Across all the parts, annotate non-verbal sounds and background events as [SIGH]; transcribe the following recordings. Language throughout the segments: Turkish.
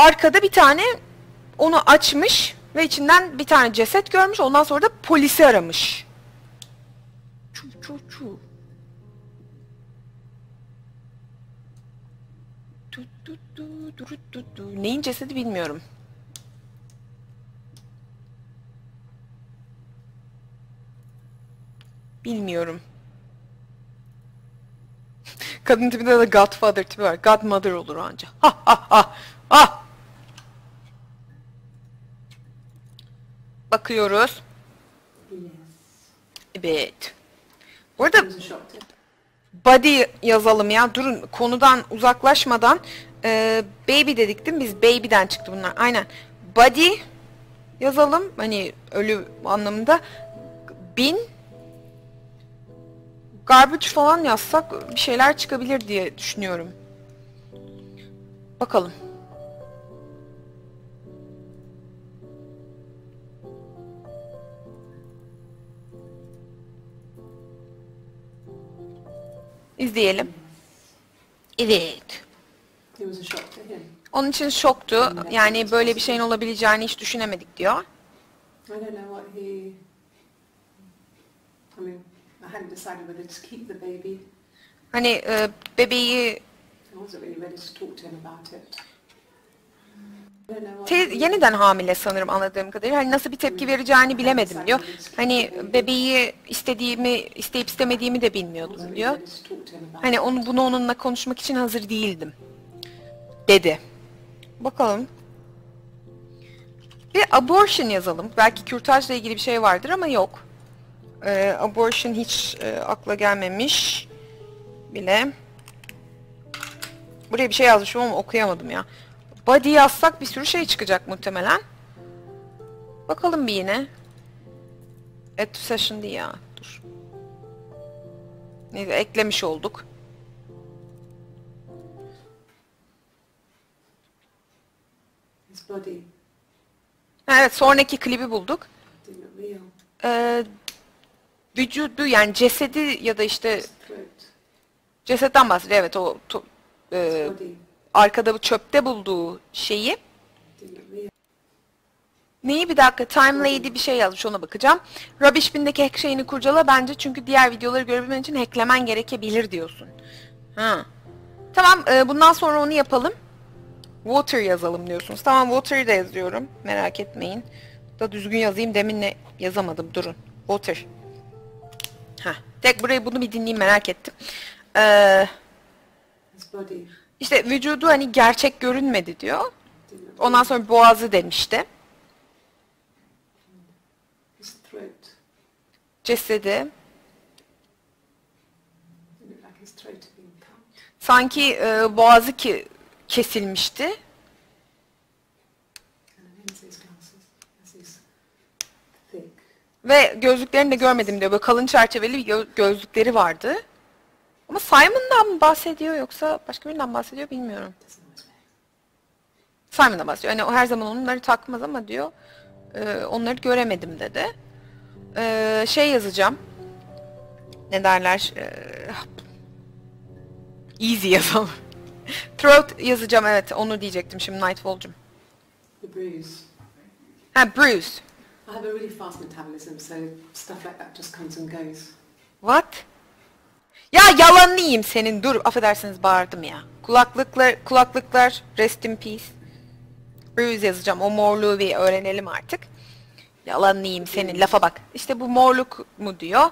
arkada bir tane onu açmış ve içinden bir tane ceset görmüş. Ondan sonra da polisi aramış. Çu çu çu. Du, du, du, du, du, du. Neyin cesedi bilmiyorum. Bilmiyorum. Kadın tipinde de Godfather tipi var. Godmother olur anca. Ha ha ha ha. Bakıyoruz. Evet. Bu arada It was a shock to body yazalım ya. Durun konudan uzaklaşmadan. Ee, baby dedik değil mi? Biz baby'den çıktı bunlar. Aynen. Body yazalım. Hani ölü anlamında. Bin garbage falan yazsak bir şeyler çıkabilir diye düşünüyorum. Bakalım. İzleyelim. Evet. It was a shock to him. Onun için şoktu. Yani böyle bir şeyin olabileceğini hiç düşünemedik diyor. I don't know what he. I mean, I hadn't decided whether to keep the baby. Hani e, bebeği I wasn't really ready to talk to him about it. I don't know what te- yeniden hamile sanırım anladığım kadarıyla. Hani nasıl bir tepki vereceğini bilemedim diyor. Hani bebeği istediğimi, isteyip istemediğimi de bilmiyordum diyor. Hani onu bunu onunla konuşmak için hazır değildim. Dedi. Bakalım. Bir abortion yazalım. Belki kürtajla ilgili bir şey vardır ama yok. Ee, abortion hiç e, akla gelmemiş bile. Buraya bir şey yazmışım ama okuyamadım ya. Body yazsak bir sürü şey çıkacak muhtemelen. Bakalım bir yine. Add to session değil ya. Dur. Neyse eklemiş olduk. Evet sonraki klibi bulduk. Ee, vücudu yani cesedi ya da işte cesetten bahsediyor. Evet o to- e. arkada bu çöpte bulduğu şeyi. Neyi bir dakika Time Lady bir şey yazmış ona bakacağım. Rubbish Bin'deki hack şeyini kurcala bence çünkü diğer videoları görebilmen için hacklemen gerekebilir diyorsun. Ha. Tamam e, bundan sonra onu yapalım. Water yazalım diyorsunuz. Tamam Water'ı da yazıyorum. Merak etmeyin. Da düzgün yazayım deminle yazamadım durun. Water. Ha. Tek burayı bunu bir dinleyeyim merak ettim. Ee, body. İşte vücudu hani gerçek görünmedi diyor. Ondan sonra boğazı demişti. Cesedi. Sanki e, boğazı ki kesilmişti. Ve gözlüklerini de görmedim diyor. Böyle kalın çerçeveli gözlükleri vardı. Ama Simon'dan mı bahsediyor yoksa başka birinden bahsediyor bilmiyorum. Simon'dan bahsediyor. Hani o her zaman onları takmaz ama diyor. e, onları göremedim dedi. E, şey yazacağım. Ne derler? E, easy yazalım. [LAUGHS] Throat yazacağım evet onu diyecektim şimdi Nightfall'cum. The bruise. Ha Bruce. I have a really fast metabolism, so stuff like that just comes and goes. What? Ya yalanını yiyeyim senin. Dur affedersiniz bağırdım ya. Kulaklıklar, kulaklıklar rest in peace. Bruise yazacağım. O morluğu bir öğrenelim artık. Yalanını yiyeyim senin. Lafa bak. İşte bu morluk mu diyor.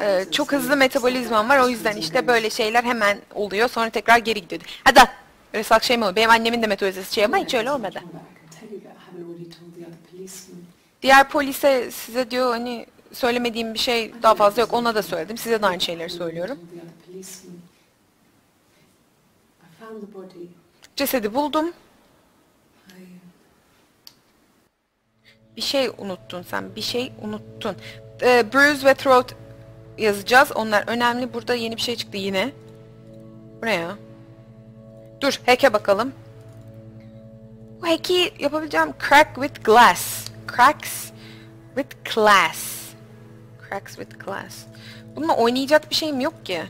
Ee, çok hızlı metabolizmam var. O yüzden işte böyle şeyler hemen oluyor. Sonra tekrar geri gidiyor. Hadi salak şey mi olur? Benim annemin de metabolizması şey ama hiç öyle olmadı. Diğer polise size diyor hani söylemediğim bir şey daha fazla yok. Ona da söyledim. Size de aynı şeyleri söylüyorum. Cesedi buldum. Bir şey unuttun sen. Bir şey unuttun. Ee, bruise ve throat yazacağız. Onlar önemli. Burada yeni bir şey çıktı yine. Bu ne ya? Dur hack'e bakalım. Bu hack'i yapabileceğim. Crack with glass. Cracks with class. Cracks with class. Bununla oynayacak bir şeyim yok ki.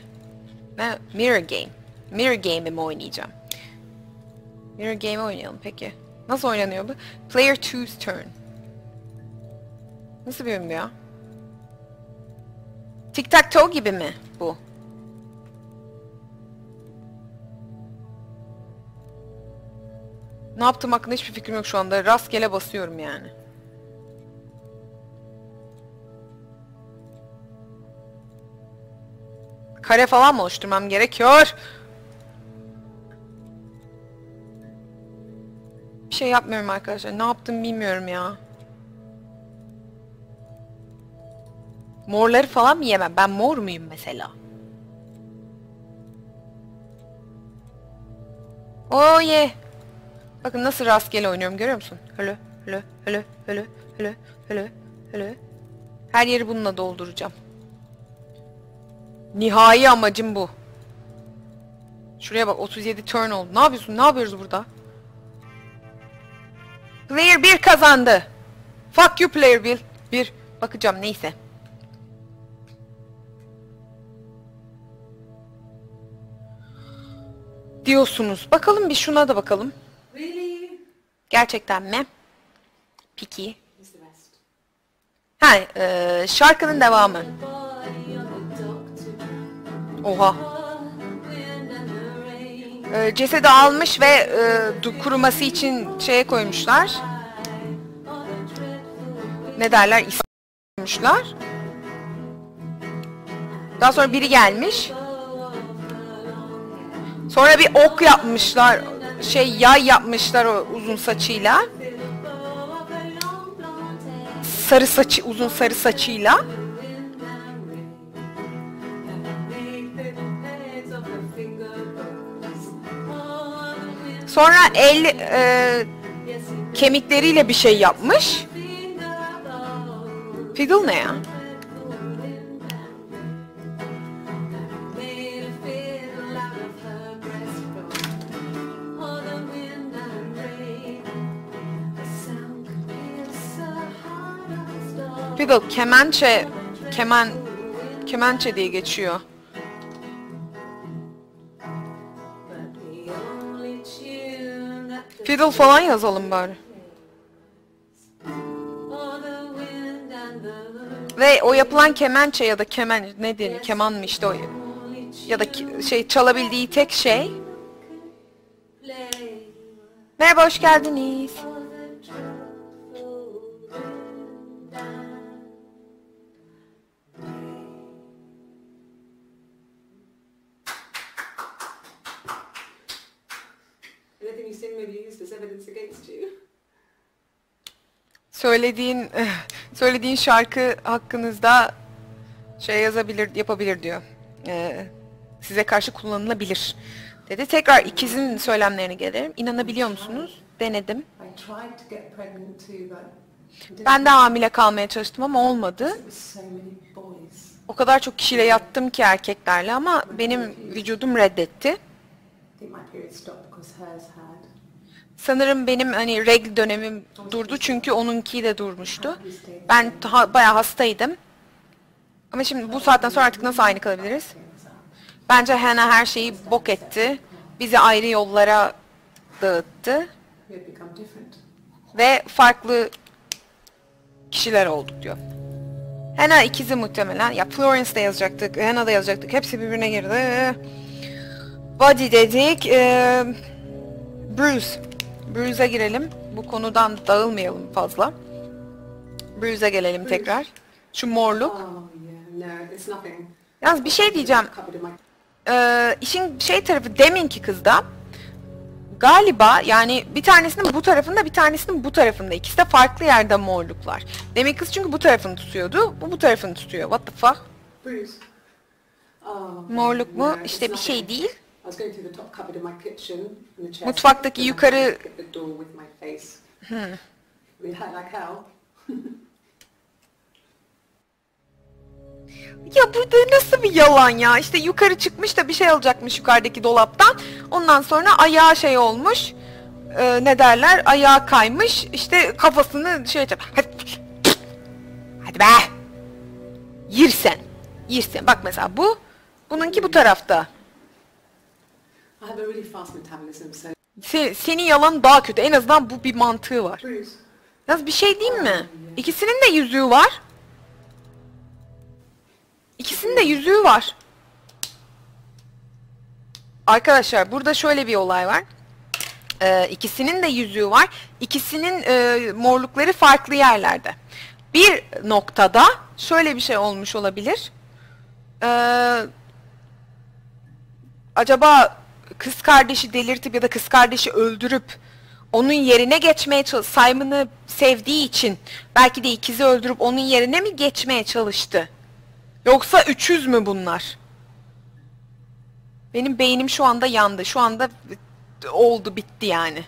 Ben mirror game. Mirror game'i mi oynayacağım? Mirror game oynayalım peki. Nasıl oynanıyor bu? Player 2's turn. Nasıl bir oyun ya? Tic tac toe gibi mi bu? Ne yaptığım hakkında hiçbir fikrim yok şu anda. Rastgele basıyorum yani. Kare falan mı oluşturmam gerekiyor? Bir şey yapmıyorum arkadaşlar. Ne yaptım bilmiyorum ya. Morları falan mı yemem? Ben mor muyum mesela? Oh yeah. Bakın nasıl rastgele oynuyorum görüyor musun? Hölo, hölo, hölo, hölo, hölo, hölo, hölo. Her yeri bununla dolduracağım. Nihai amacım bu. Şuraya bak 37 turn oldu. Ne yapıyorsun? Ne yapıyoruz burada? Player 1 kazandı. Fuck you player 1. 1. Bakacağım neyse. Diyorsunuz. Bakalım bir şuna da bakalım. Really? Gerçekten mi? Peki. Ha, e, şarkının devamı. Oha. E, cesedi almış ve e, kuruması için şeye koymuşlar. Ne derler? Koymuşlar. Daha sonra biri gelmiş. Sonra bir ok yapmışlar. Şey yay yapmışlar o uzun saçıyla. Sarı saçı, uzun sarı saçıyla. Sonra el e, kemikleriyle bir şey yapmış. Fiddle ne ya? Fiddle kemençe kemen kemençe diye geçiyor. Fiddle falan yazalım bari. Ve o yapılan kemençe ya da kemen ne deniyor? Keman mı işte o ya da şey çalabildiği tek şey. Merhaba hoş geldiniz. Used as evidence against you. Söylediğin söylediğin şarkı hakkınızda şey yazabilir, yapabilir diyor. Ee, size karşı kullanılabilir dedi. Tekrar ikizin söylemlerine gelelim. İnanabiliyor musunuz? Denedim. Ben de hamile kalmaya çalıştım ama olmadı. O kadar çok kişiyle yattım ki erkeklerle ama benim vücudum reddetti. Sanırım benim hani regl dönemim durdu çünkü onunki de durmuştu. Ben ha, bayağı hastaydım. Ama şimdi bu saatten sonra artık nasıl aynı kalabiliriz? Bence Hannah her şeyi bok etti. Bizi ayrı yollara dağıttı. Ve farklı kişiler olduk diyor. Hannah ikizi muhtemelen. Ya Florence de yazacaktık, Hannah da yazacaktık. Hepsi birbirine girdi. Body dedik. Ee, Bruce. Bruce'a girelim. Bu konudan dağılmayalım fazla. Bruce'a gelelim tekrar. Şu morluk. Oh. Yalnız bir şey diyeceğim. Ee, işin şey tarafı deminki kızda galiba yani bir tanesinin bu tarafında bir tanesinin bu tarafında. İkisi de farklı yerde morluklar. Demin kız çünkü bu tarafını tutuyordu. Bu bu tarafını tutuyor. What the fuck? Oh. Morluk mu? İşte bir şey değil. Mutfaktaki yukarı-. Hmm. [LAUGHS] Ya bu da nasıl bir yalan ya? İşte yukarı çıkmış da bir şey alacakmış yukarıdaki dolaptan. Ondan sonra ayağı şey olmuş. Ee, ne derler? Ayağı kaymış. İşte kafasını şey yapacak. Hadi, hadi be. Yirsen. Yirsen. Bak mesela bu. Bununki bu tarafta. I have a really fast metabolism, so Se- senin yalan daha kötü. En azından bu bir mantığı var. Yalnız bir şey diyeyim mi? İkisinin de yüzüğü var. İkisinin de yüzüğü var. Arkadaşlar burada şöyle bir olay var. Ee, ikisinin de yüzüğü var. İkisinin e, morlukları farklı yerlerde. Bir noktada şöyle bir şey olmuş olabilir. Ee, acaba kız kardeşi delirtip ya da kız kardeşi öldürüp onun yerine geçmeye çalış Simon'ı sevdiği için belki de ikizi öldürüp onun yerine mi geçmeye çalıştı? Yoksa üçüz mü bunlar? Benim beynim şu anda yandı. Şu anda oldu bitti yani.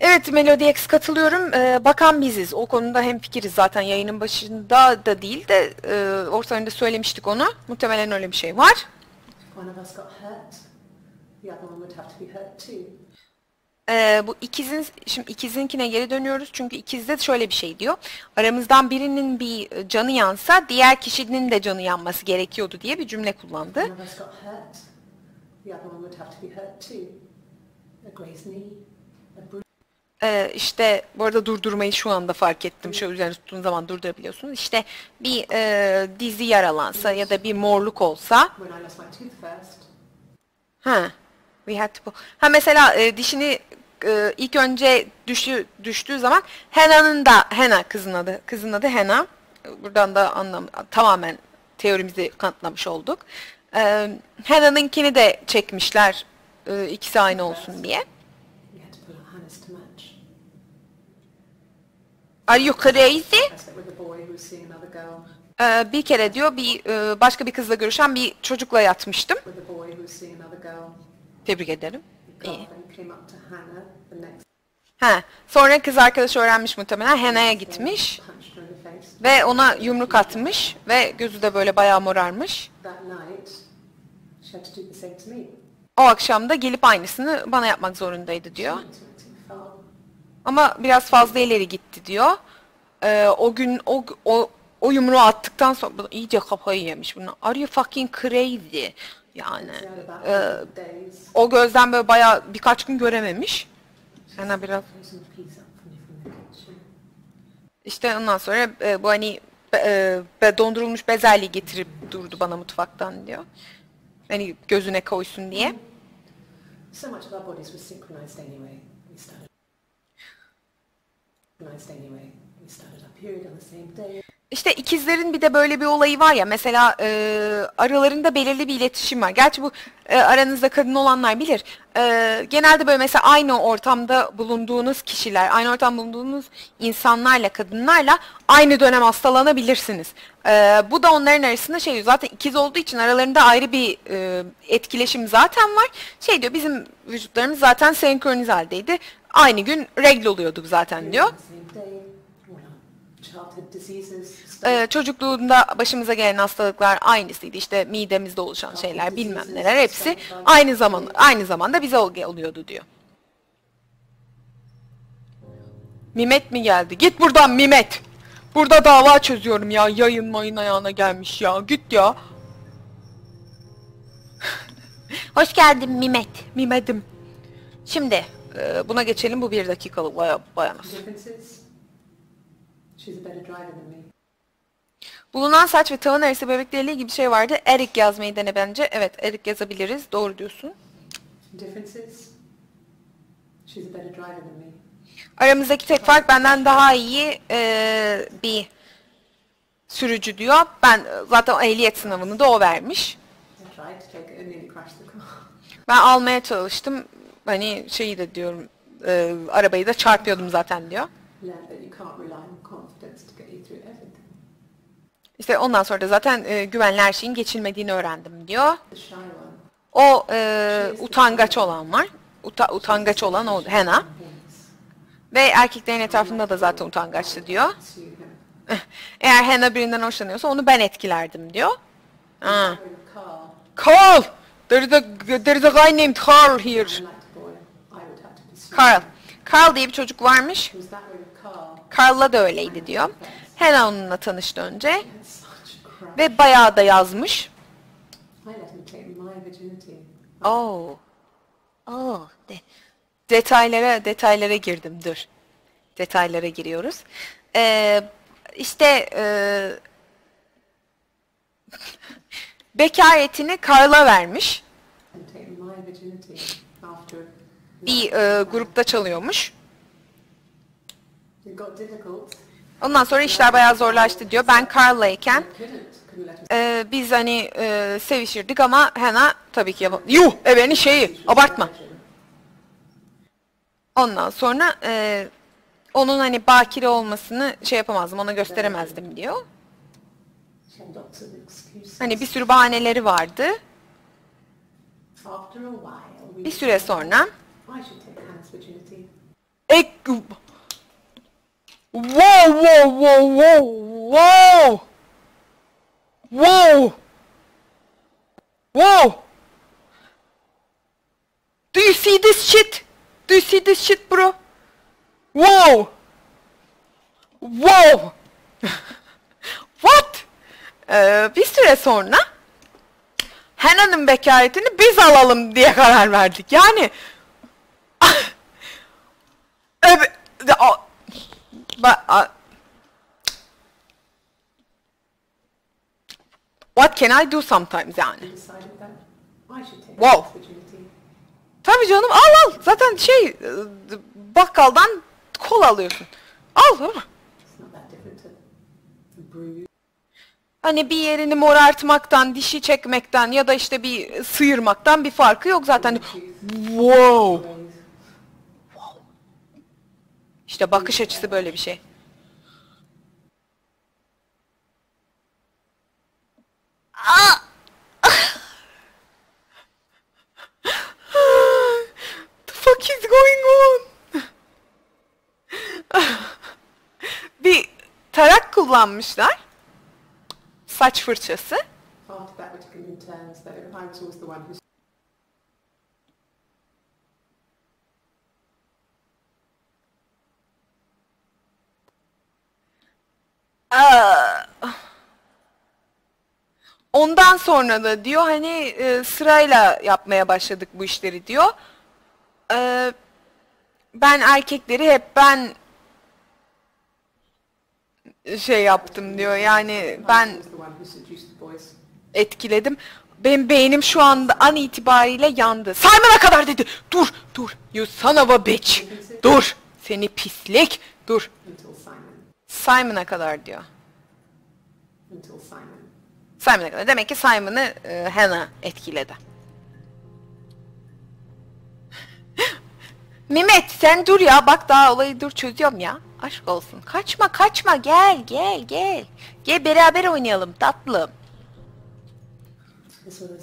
Evet Melody X katılıyorum. Ee, bakan biziz. O konuda hem fikiriz zaten yayının başında da değil de e, ortalarında söylemiştik onu. Muhtemelen öyle bir şey var. Ee, bu ikizin şimdi ikizinkine geri dönüyoruz çünkü ikizde şöyle bir şey diyor. Aramızdan birinin bir canı yansa diğer kişinin de canı yanması gerekiyordu diye bir cümle kullandı. One of us got hurt, the other one would have to be hurt too. A grazed knee, a bruise. Ee, işte bu arada durdurmayı şu anda fark ettim. Şöyle üzerine tuttuğun zaman durdurabiliyorsunuz. İşte bir e, dizi yaralansa ya da bir morluk olsa Ha. We had to. Ha mesela e, dişini e, ilk önce düşü, düştüğü zaman Hannah'nın da Hannah kızın adı. Kızın adı Hannah. Buradan da anlam tamamen teorimizi kanıtlamış olduk. E, Hannah'ınkini de çekmişler e, ikisi aynı olsun diye. we had to pull out Hannah's to match. Are you crazy? I slept with a boy who was seeing another girl, E, bir kere diyor bir e, başka bir kızla görüşen bir çocukla yatmıştım. Tebrik ederim. İyi. Ha. Sonra kız arkadaşı öğrenmiş muhtemelen Hannah'ya gitmiş. Ve ona yumruk atmış ve gözü de böyle bayağı morarmış. O akşam da gelip aynısını bana yapmak zorundaydı diyor. She went too far. Ama biraz fazla ileri gitti diyor. Ee, o gün o, o, o yumruğu attıktan sonra bu iyice kafayı yemiş. Bunu are you fucking crazy? Yani e, o gözden böyle bayağı birkaç gün görememiş. Yani biraz işte ondan sonra e, bu hani e, be- dondurulmuş bezelye getirip durdu bana mutfaktan diyor. Hani gözüne koysun diye. So much of our bodies were synchronized anyway. We started synchronized anyway. We started our period on the same day. İşte ikizlerin bir de böyle bir olayı var ya mesela e, aralarında belirli bir iletişim var. Gerçi bu e, aranızda kadın olanlar bilir. E, genelde böyle mesela aynı ortamda bulunduğunuz kişiler, aynı ortamda bulunduğunuz insanlarla, kadınlarla aynı dönem hastalanabilirsiniz. E, bu da onların arasında şey diyor, zaten ikiz olduğu için aralarında ayrı bir e, etkileşim zaten var. Şey diyor bizim vücutlarımız zaten senkronize haldeydi. Aynı gün regl oluyordu zaten diyor. Ee, çocukluğunda başımıza gelen hastalıklar aynısıydı. İşte midemizde oluşan şeyler, bilmem neler hepsi aynı zaman aynı zamanda bize ol- oluyordu diyor. Mimet mi geldi? Git buradan Mimet. Burada dava çözüyorum ya. Yayın mayın ayağına gelmiş ya. Git ya. Hoş geldin Mimet. Mimedim. Şimdi e, buna geçelim. Bu bir dakikalık baya me. Bulunan saç ve tavan arası bebekleriyle ilgili bir şey vardı. Erik yazmayı dene bence. Evet Erik yazabiliriz. Doğru diyorsun. Aramızdaki tek fark benden daha iyi e, bir sürücü diyor. Ben e, zaten ehliyet sınavını da o vermiş. Ben almaya çalıştım. Hani şeyi de diyorum e, arabayı da çarpıyordum zaten diyor. İşte ondan sonra da zaten e, güvenli her şeyin geçilmediğini öğrendim diyor. O e, utangaç olan var. Uta- utangaç olan o Hena. Ve erkeklerin etrafında da zaten utangaçtı diyor. [LAUGHS] Eğer Hannah birinden hoşlanıyorsa onu ben etkilerdim diyor. Ha. Carl! There is a, there is a guy named Carl here. Unlike the boy, I would have to pursue. Carl. Carl diye bir çocuk varmış. Carl'la da öyleydi diyor. Hannah onunla tanıştı önce. Ve bayağı da yazmış. Oh. Oh. De- detaylara detaylara girdim. Dur. Detaylara giriyoruz. Ee, işte e, [LAUGHS] bekaretini Karl'a vermiş. Bir e, grupta çalıyormuş. Ondan sonra işler bayağı zorlaştı diyor. Ben him e, biz hani e, sevişirdik ama Hannah tabii ki yapamadı. Yuh! Ebenin şeyi! Abartma! Ondan sonra e, onun hani bakire olmasını şey yapamazdım, ona gösteremezdim diyor. Hani bir sürü bahaneleri vardı. Bir süre sonra I should take Hannah's virginity. Ek... Wow, wow, wow, wow, wow! Wow! Wow! Do you see this shit? Do you see this shit, bro? Wow! Wow! [LAUGHS] What? Ee, bir süre sonra Hannah'nın bekaretini biz alalım diye karar verdik. Yani Evet. de- a- Ba- a- What can I do sometimes yani? Wow. Tabii canım al al. Zaten şey bakkaldan kol alıyorsun. Al. al. It's not that different to a bruise. Hani bir yerini morartmaktan, dişi çekmekten ya da işte bir sıyırmaktan bir farkı yok zaten. Wow. İşte bakış açısı böyle bir şey. Ah! The fuck is going on? bir tarak kullanmışlar. Saç fırçası. After that, we took it in turns, though. I was always the one who Aa! Ondan sonra da diyor hani e, sırayla yapmaya başladık bu işleri diyor. Ee, ben erkekleri hep ben şey yaptım diyor. Yani ben etkiledim. Benim beynim şu anda an itibariyle yandı. Simon'a kadar dedi. Dur, dur. You son of a bitch. Dur. Seni pislik. Dur. Simon'a kadar diyor. Until Simon. Simon'a kadar. Demek ki Simon'ı e, Hannah etkiledi. [LAUGHS] Mehmet sen dur ya. Bak daha olayı dur çözüyorum ya. Aşk olsun. Kaçma kaçma gel gel gel. Gel beraber oynayalım tatlım.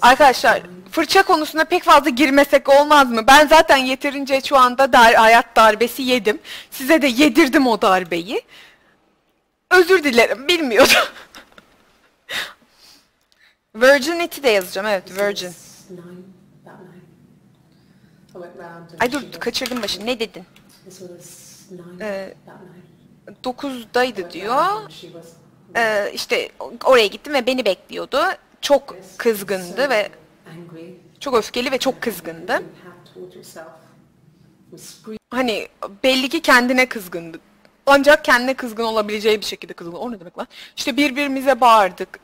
Arkadaşlar fırça konusuna pek fazla girmesek olmaz mı? Ben zaten yeterince şu anda dar, hayat darbesi yedim. Size de yedirdim o darbeyi. Özür dilerim bilmiyordum. [LAUGHS] Virginity de yazacağım evet Virgin. Ay dur kaçırdım başını ne dedin? Ee, about nine. Dokuzdaydı Went round diyor. Ee, işte oraya gittim ve beni bekliyordu. Çok kızgındı ve çok öfkeli ve çok kızgındı. Hani belli ki kendine kızgındı. Ancak kendine kızgın olabileceği bir şekilde kızgın. O ne demek lan? İşte birbirimize bağırdık.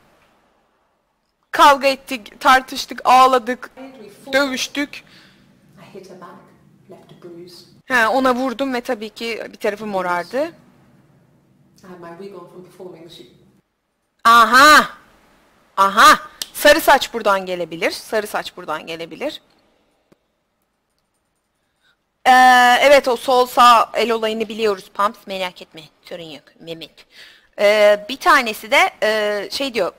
Kavga ettik, tartıştık, ağladık, dövüştük. He, ona vurdum ve tabii ki bir tarafı morardı. Aha! Aha! Sarı saç buradan gelebilir. Sarı saç buradan gelebilir. Ee, evet o sol sağ el olayını biliyoruz Pumps. Merak etme. Sorun yok. Mehmet. Ee, bir tanesi de e, şey diyor.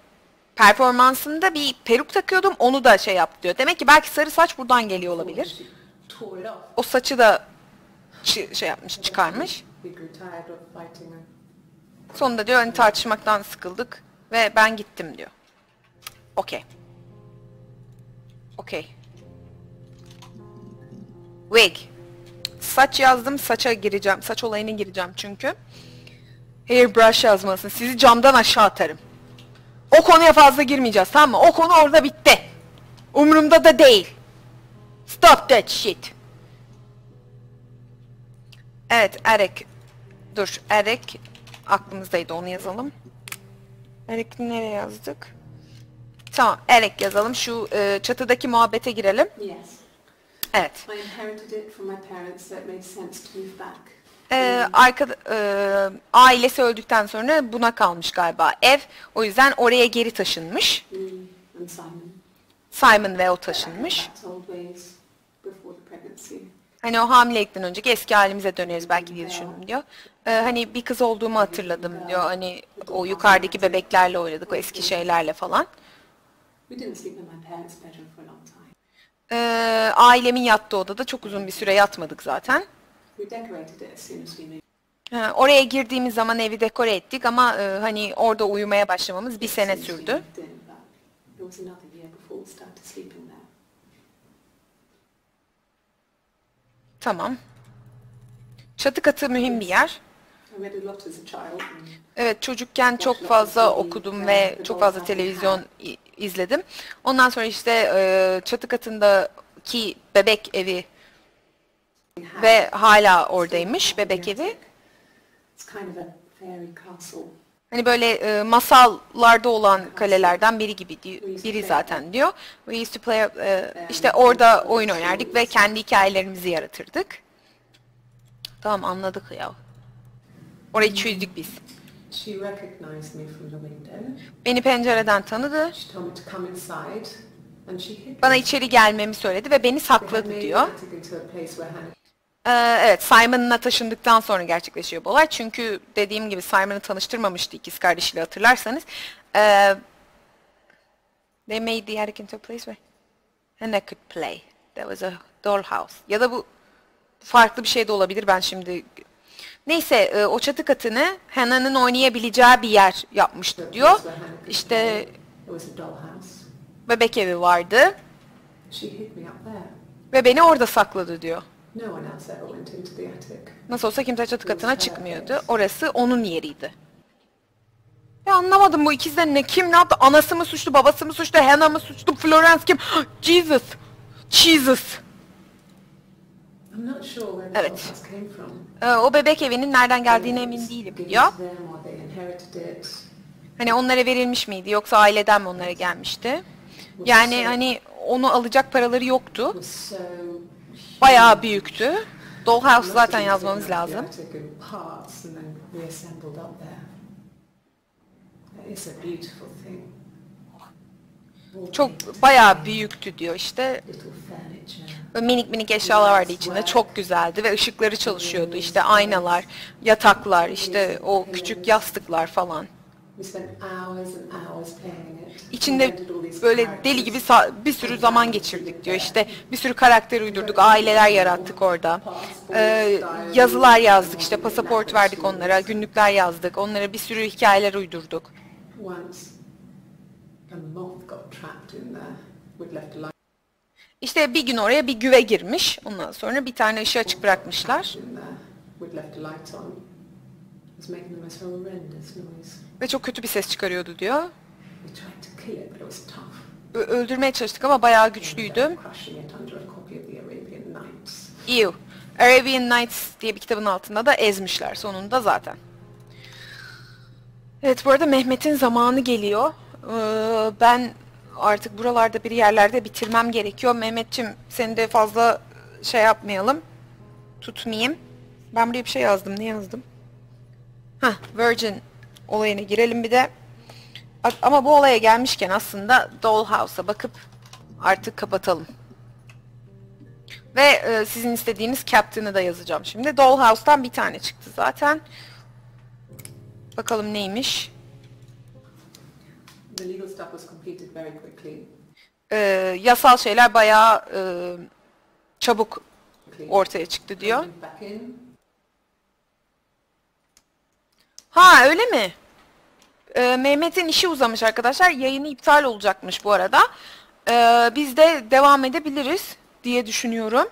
Performansında bir peruk takıyordum. Onu da şey yaptı diyor. Demek ki belki sarı saç buradan geliyor olabilir. O saçı da şey yapmış, çıkarmış. Sonunda diyor hani tartışmaktan sıkıldık ve ben gittim diyor. Okey. Okey. Wig. Saç yazdım, saça gireceğim. Saç olayına gireceğim çünkü. Hairbrush yazmasın. Sizi camdan aşağı atarım. O konuya fazla girmeyeceğiz tamam mı? O konu orada bitti. Umurumda da değil. Stop that shit. Evet Eric. Dur Eric. Aklımızdaydı onu yazalım. Eric'i nereye yazdık? Tamam Eric yazalım. Şu e, çatıdaki muhabbete girelim. Yes. Evet. I inherited it from my parents, so it made sense to move back. Ee, arkada, e, ailesi öldükten sonra buna kalmış galiba ev. O yüzden oraya geri taşınmış. And Simon. Simon ve o taşınmış. Hani o hamilelikten önceki eski halimize döneriz belki diye düşündüm diyor. Ee, hani bir kız olduğumu hatırladım diyor. Hani o yukarıdaki bebeklerle oynadık o eski şeylerle falan. We didn't sleep in my parents' bedroom for long Ee, ailemin yattığı odada çok uzun bir süre yatmadık zaten. Ha, oraya girdiğimiz zaman evi dekore ettik ama e, hani orada uyumaya başlamamız bir sene sürdü. Tamam. Çatı katı mühim bir yer. Evet çocukken çok fazla okudum ve çok fazla televizyon izledim. Ondan sonra işte e, çatı katındaki bebek evi ve hala oradaymış bebek evi. Hani böyle e, masallarda olan kalelerden biri gibi biri zaten diyor. We used to play e, işte orada oyun oynardık ve kendi hikayelerimizi yaratırdık. Tamam anladık ya. Orayı çözdük biz. She recognized me from the window. Beni pencereden tanıdı. She told me to come inside and she hid Bana içeri gelmemi söyledi ve beni sakladı diyor. Ee, evet Simon'la taşındıktan sonra gerçekleşiyor bu olay. Çünkü dediğim gibi Simon'ı tanıştırmamıştı ikiz kardeşiyle hatırlarsanız. Ee, they made the attic into a place where Hannah could play. There was a dollhouse. Ya da bu farklı bir şey de olabilir ben şimdi... Neyse e, o çatı katını Hannah'nın oynayabileceği bir yer yapmıştı diyor. İşte bebek evi vardı ve beni orada sakladı diyor. Nasıl olsa kimse çatı katına çıkmıyordu. Orası onun yeriydi. Ya anlamadım bu ikizler ne kim ne yaptı? Anası mı suçlu, babası mı suçlu, Hannah mı suçlu, Florence kim? [GASPS] Jesus! Jesus! I'm not sure where the Evet. dollhouse came from. Ee, o bebek evinin nereden geldiğine emin değilim diyor. Hani onlara verilmiş miydi yoksa aileden mi onlara gelmişti? Yani hani onu alacak paraları yoktu. Bayağı büyüktü. Dollhouse zaten yazmamız lazım. Çok bayağı büyüktü diyor işte. Böyle minik minik eşyalar vardı içinde. Çok güzeldi ve ışıkları çalışıyordu. İşte aynalar, yataklar, işte o küçük yastıklar falan. İçinde böyle deli gibi bir sürü zaman geçirdik diyor. İşte bir sürü karakter uydurduk, aileler yarattık orada. Ee, yazılar yazdık, işte pasaport verdik onlara, günlükler yazdık. Onlara bir sürü hikayeler uydurduk. İşte bir gün oraya bir güve girmiş. Ondan sonra bir tane ışığı açık bırakmışlar. Ve çok kötü bir ses çıkarıyordu diyor. Öldürmeye çalıştık ama bayağı güçlüydü. Ew. Arabian Nights diye bir kitabın altında da ezmişler sonunda zaten. Evet bu arada Mehmet'in zamanı geliyor. Ee, ben artık buralarda bir yerlerde bitirmem gerekiyor. Mehmet'ciğim seni de fazla şey yapmayalım. Tutmayayım. Ben buraya bir şey yazdım. Ne yazdım? Hah Virgin olayına girelim bir de. Ama bu olaya gelmişken aslında Dollhouse'a bakıp artık kapatalım. Ve e, sizin istediğiniz Captain'ı da yazacağım şimdi. Dollhouse'tan bir tane çıktı zaten. Bakalım neymiş. The legal stuff was completed very quickly. E, yasal şeyler bayağı e, çabuk ortaya çıktı diyor. Ha öyle mi? E, Mehmet'in işi uzamış arkadaşlar. Yayını iptal olacakmış bu arada. E, biz de devam edebiliriz diye düşünüyorum.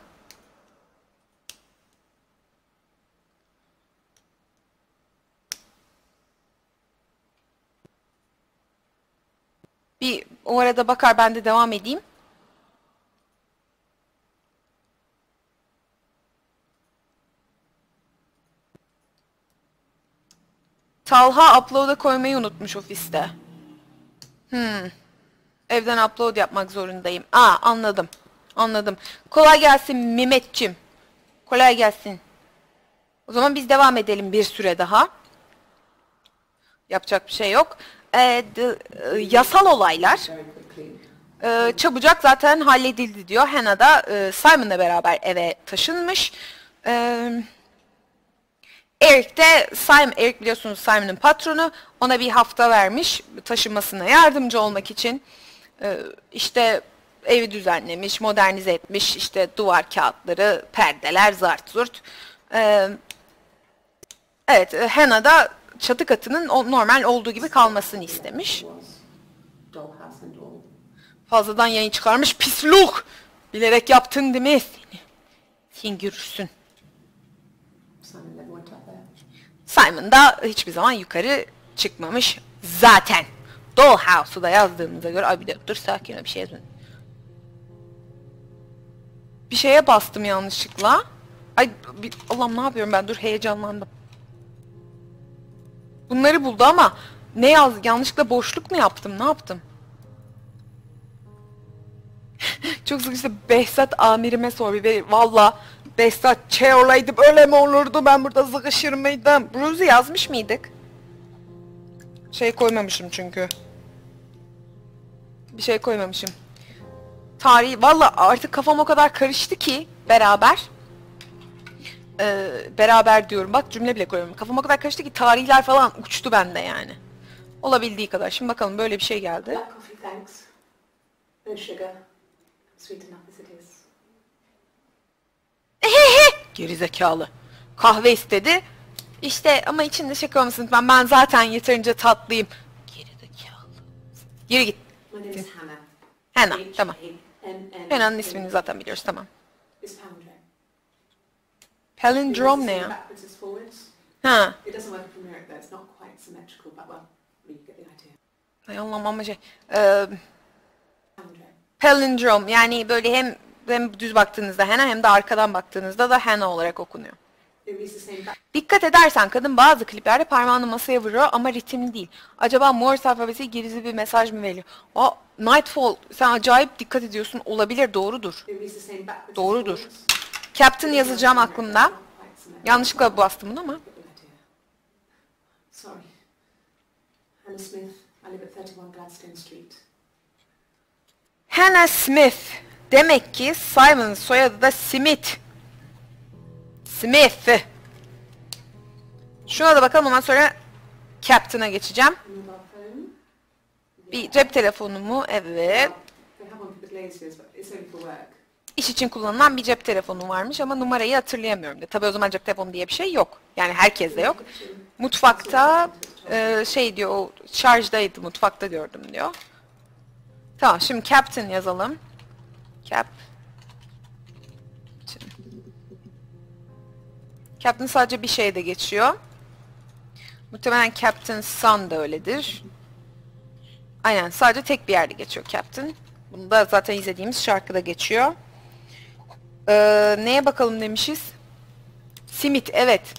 Bir o arada bakar ben de devam edeyim. Talha upload'a koymayı unutmuş ofiste. Hmm. Evden upload yapmak zorundayım. Aa anladım. Anladım. Kolay gelsin Mehmetçim. Kolay gelsin. O zaman biz devam edelim bir süre daha. Yapacak bir şey yok. Ee, d- e, yasal olaylar e, çabucak zaten halledildi diyor. Hannah da e, Simon'la beraber eve taşınmış. E, Eric de Simon, Eric biliyorsunuz Simon'ın patronu. Ona bir hafta vermiş taşınmasına yardımcı olmak için. E, işte evi düzenlemiş, modernize etmiş. işte duvar kağıtları, perdeler, zart zurt. E, evet, e, Hannah da çatı katının normal olduğu gibi kalmasını istemiş. Fazladan yayın çıkarmış pisluk. Bilerek yaptın değil mi seni? Sen görürsün. Simon da hiçbir zaman yukarı çıkmamış zaten. Dollhouse'u da yazdığımıza göre... Ay bir dakika dur sakin ol bir şey yazın. Bir şeye bastım yanlışlıkla. Ay bir, Allah'ım ne yapıyorum ben dur heyecanlandım. Bunları buldu ama ne yaz yanlışlıkla boşluk mu yaptım ne yaptım? [LAUGHS] Çok sıkıştı. Behzat amirime sor bir Valla Behzat şey olaydı böyle mi olurdu ben burada sıkışır mıydım? Bruce'u yazmış mıydık? Şey koymamışım çünkü. Bir şey koymamışım. Tarih valla artık kafam o kadar karıştı ki beraber. Ee, beraber diyorum bak cümle bile koyuyorum. Kafam o kadar karıştı ki tarihler falan uçtu bende yani. Olabildiği kadar. Şimdi bakalım böyle bir şey geldi. Thanks. No sugar. Sweet enough as it is. [LAUGHS] Gerizekalı. Kahve istedi. İşte ama içinde şaka olmasın ben ben zaten yeterince tatlıyım. Gerizekalı. Yürü git. My name is Hannah. Hannah, tamam. Hannah'nın ismini zaten biliyoruz tamam. It's ya? Backwards forwards. Ha. It doesn't work in America though. It's not quite symmetrical, but well, you get the idea. Ay Allah'ım ama şey. Ee, palindrome yani böyle hem hem düz baktığınızda Hannah hem de arkadan baktığınızda da Hannah olarak okunuyor. Dikkat edersen kadın bazı kliplerde parmağını masaya vuruyor ama ritimli değil. Acaba Morse alfabesi gizli bir mesaj mı veriyor? O Nightfall sen acayip dikkat ediyorsun. Olabilir doğrudur. Doğrudur. Captain yazacağım aklımda. Yanlışlıkla bastım bunu ama. Sorry. Hannah Smith. I live at 31 Gladstone Street. Hannah Smith. Demek ki Simon'ın soyadı da Smith. Smith. Şuna da bakalım ondan sonra Captain'a geçeceğim. Bir cep telefonu mu? Evet. İş için kullanılan bir cep telefonu varmış ama numarayı hatırlayamıyorum de. Tabii o zaman cep telefonu diye bir şey yok. Yani herkes de yok. Mutfakta e, şey diyor şarjdaydı mutfakta gördüm diyor. Tamam şimdi Captain yazalım. Cap. Captain sadece bir şeyde geçiyor. Muhtemelen Captain Sun da öyledir. Aynen sadece tek bir yerde geçiyor Captain. Bunu da zaten izlediğimiz şarkıda geçiyor. Ee, neye bakalım demişiz? Simit evet.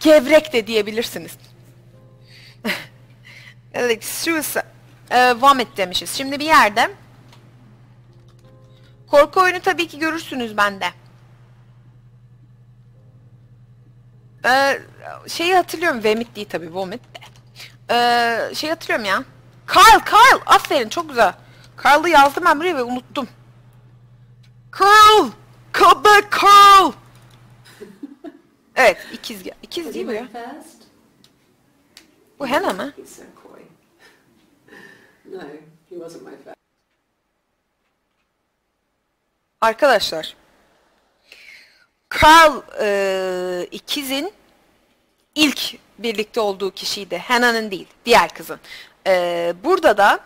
Gevrek de diyebilirsiniz. [LAUGHS] evet, suicide. Ee, vomit demişiz. Şimdi bir yerde korku oyunu tabii ki görürsünüz bende. Ee, şeyi hatırlıyorum. Vomit değil tabii. Vomit de. Ee, şey hatırlıyorum ya. Carl, Carl. Aferin çok güzel. Carl'ı yazdım ben buraya ve unuttum. Carl! Come back Carl! evet ikiz, ikiz değil mi ya? Bu Hannah mı? Arkadaşlar. Carl e, ikizin ilk birlikte olduğu kişiydi. Hannah'nın değil. Diğer kızın. E, burada da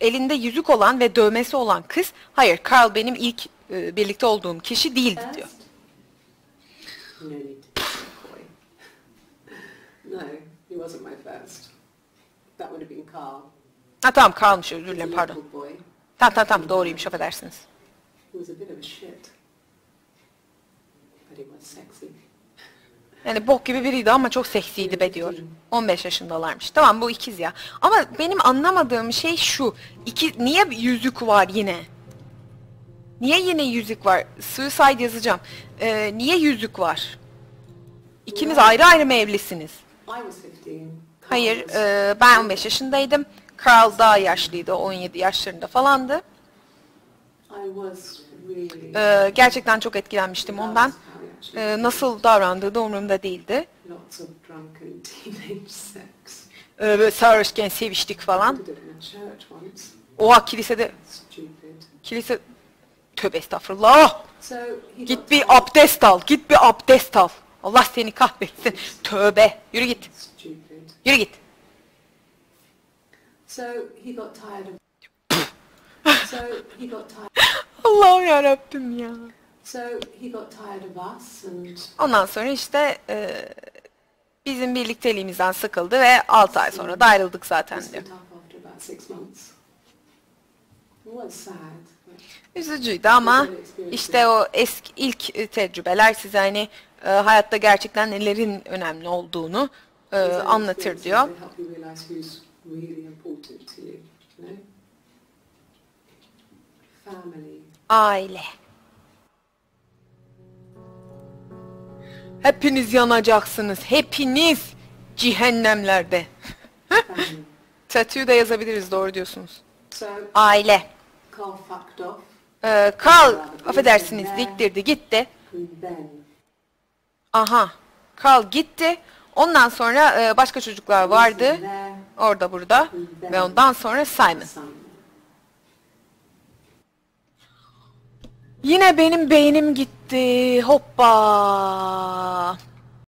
elinde yüzük olan ve dövmesi olan kız hayır Carl benim ilk e, birlikte olduğum kişi değildi diyor. [LAUGHS] Ha tamam Carl'mış özür dilerim pardon. Tamam tamam tamam doğruymuş affedersiniz. He was a bit of a shit. But he was sexy. Yani bok gibi biriydi ama çok seksiydi be diyor. 15 yaşındalarmış. Tamam bu ikiz ya. Ama benim anlamadığım şey şu. İki, niye yüzük var yine? Niye yine yüzük var? Suicide yazacağım. Ee, niye yüzük var? İkiniz ayrı ayrı mı evlisiniz? I was 15. Hayır, e, ben 15 yaşındaydım. Carl daha yaşlıydı, 17 yaşlarında falandı. Ee, gerçekten çok etkilenmiştim ondan. Ee, nasıl davrandığı da umurumda değildi. Ee, böyle sarhoşken seviştik falan. Oha kilisede, kilise... Tövbe estağfurullah. Git bir abdest al, git bir abdest al. Allah seni kahretsin. Tövbe. Yürü git, yürü git. [LAUGHS] Allah'ım ya. So he got tired of us and Ondan sonra işte e, bizim birlikteliğimizden sıkıldı ve 6 ay sonra da ayrıldık zaten diyor. Üzücüydü ama işte o eski ilk e, tecrübeler size hani e, hayatta gerçekten nelerin önemli olduğunu e, anlatır diyor. that Hepiniz yanacaksınız. Hepiniz cehennemlerde. Family. Tattoo da yazabiliriz doğru diyorsunuz. Aile. Ee, Carl affedersiniz diktirdi gitti. Aha. Carl gitti. Ondan sonra e, başka çocuklar vardı. Orada burada. Ve ondan sonra. Simon. Yine benim beynim gitti. Hoppa.